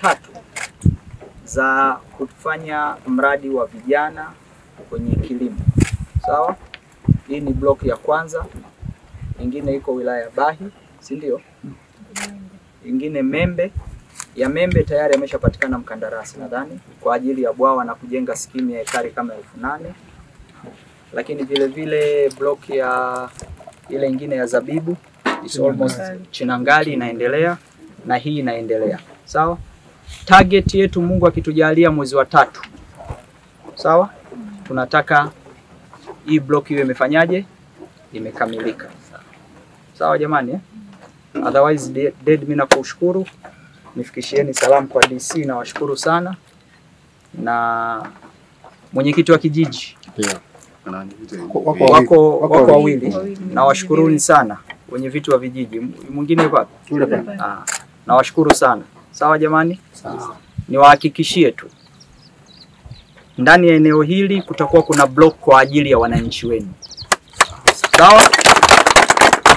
tatu za kufanya mradi wa vijana kwenye kilimo. Sawa, hii ni block ya kwanza, ingine iko wilaya ya Bahi, si ndio? Ingine Membe. Ya Membe tayari ameshapatikana mkandarasi nadhani kwa ajili ya bwawa na kujenga skimu ya ekari kama elfu nane lakini vile vile block ya ile ingine ya Zabibu is almost Chinangali inaendelea na hii inaendelea sawa. Target yetu Mungu akitujalia mwezi wa tatu, sawa, tunataka hii block iwe imefanyaje, imekamilika. Sawa jamani eh? Otherwise de- dead, mimi nakushukuru, nifikishieni salamu kwa DC, nawashukuru sana na mwenyekiti wa kijiji Wako wako wako wawili, nawashukuruni sana wenye vitu wa vijiji. Mwingine yuko wapi? Ah, nawashukuru sana. Sawa jamani, Sawa. niwahakikishie tu. Ndani ya eneo hili kutakuwa kuna block kwa ajili ya wananchi wenu, sawa,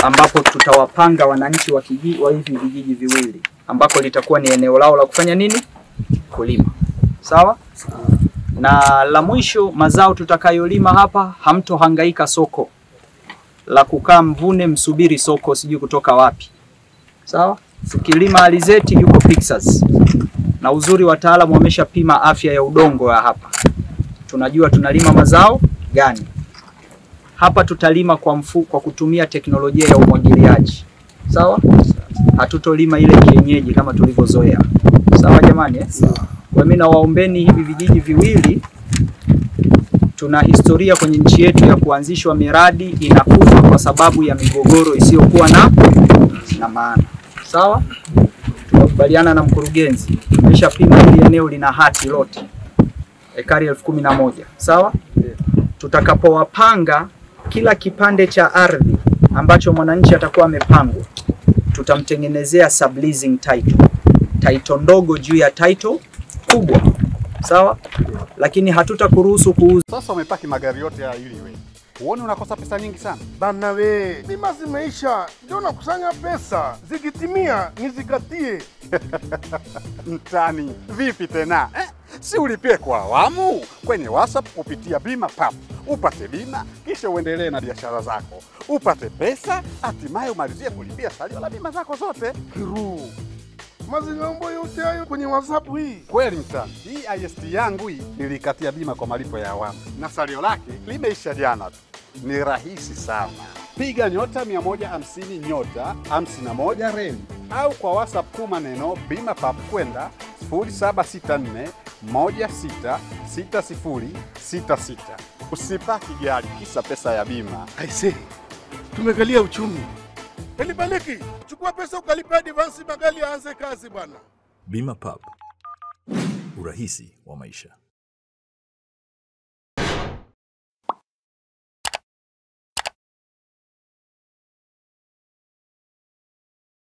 ambapo tutawapanga wananchi wa kijiji wa hivi vijiji viwili ambako litakuwa ni eneo lao la kufanya nini, kulima, sawa. Na la mwisho, mazao tutakayolima hapa, hamtohangaika soko. La kukaa mvune msubiri soko sijui kutoka wapi, sawa. Tukilima alizeti yuko Pixas, na uzuri wataalamu wameshapima afya ya udongo ya hapa, tunajua tunalima mazao gani hapa. Tutalima kwa mfu, kwa kutumia teknolojia ya umwagiliaji, sawa. Hatutolima ile kienyeji kama tulivyozoea, sawa jamani eh? Kwa mimi nawaombeni hivi vijiji viwili, tuna historia kwenye nchi yetu ya kuanzishwa miradi inakufa kwa sababu ya migogoro isiyokuwa na na maana. Sawa, tumekubaliana na mkurugenzi, tumeshapima hili eneo lina hati lote. Ekari elfu kumi na moja. Sawa, tutakapowapanga kila kipande cha ardhi ambacho mwananchi atakuwa amepangwa, tutamtengenezea subleasing title, title ndogo juu ya title kubwa, sawa, lakini hatutakuruhusu kuuza. Sasa umepaki magari yote ya ili iwe. Uone unakosa pesa nyingi sana. Bana we, bima zimeisha, ndio nakusanya pesa, zikitimia nizikatie. Mtani vipi tena eh? Si ulipie kwa awamu kwenye WhatsApp kupitia bima pap, upate bima kisha uendelee na biashara zako, upate pesa, hatimaye umalizie kulipia salio la bima zako zote. Kiru, mazingambo yote hayo kwenye WhatsApp hii. Kweli mtani, hii IST yangu hii nilikatia bima kwa malipo ya awamu na salio lake limeisha jana tu. Ni rahisi sana, piga nyota 150 nyota 51 reli au kwa WhatsApp tu maneno bima pap kwenda 0764 166066. Usipaki gari kisa pesa ya bima. Aisee, tumekalia uchumi. Elibaliki, chukua pesa ukalipa advance, magali aanze kazi bwana. Bima Pub, urahisi wa maisha.